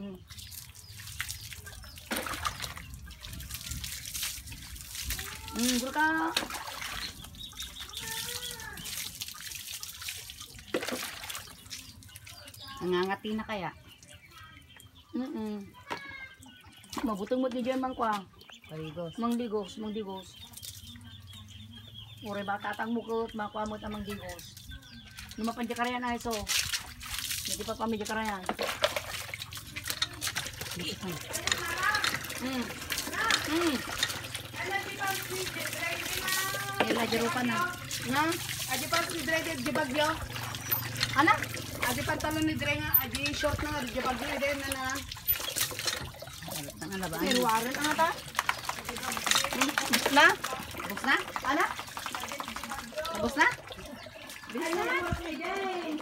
Hmm. Hmm, gula ka. Nangangati na kaya. Mm -mm. Mabutong mo di dyan man kwa. Maligos. Mangligos, mangligos. Ure ba tatang mukot, makuamot ang mangligos. Lumapan di karayan ay so. Hindi pa pamidya karayan. Mm. Mm. Kaya jaro pa na. Na, adi pa si Dre di bagyo. Ana? Adi pantalon ni Dre nga, adi short na nga, di bagyo din na na. Ang alabaan. Nirwaran ang ata. Na? Tapos na? Ana? Tapos na? Ay,